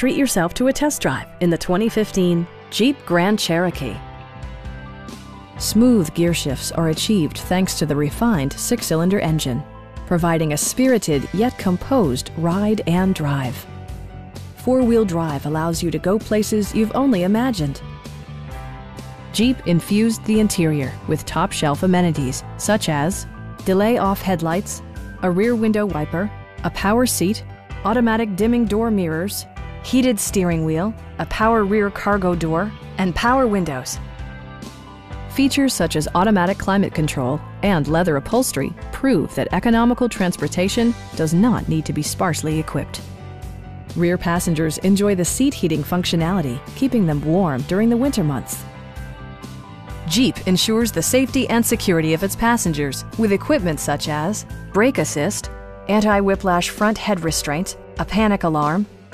treat yourself to a test drive in the 2015 Jeep Grand Cherokee. Smooth gear shifts are achieved thanks to the refined six-cylinder engine, providing a spirited yet composed ride and drive. Four-wheel drive allows you to go places you've only imagined. Jeep infused the interior with top-shelf amenities such as delay off headlights, a rear window wiper, a power seat, automatic dimming door mirrors, heated steering wheel, a power rear cargo door, and power windows. Features such as automatic climate control and leather upholstery prove that economical transportation does not need to be sparsely equipped. Rear passengers enjoy the seat heating functionality, keeping them warm during the winter months. Jeep ensures the safety and security of its passengers with equipment such as brake assist, anti-whiplash front head restraint, a panic alarm,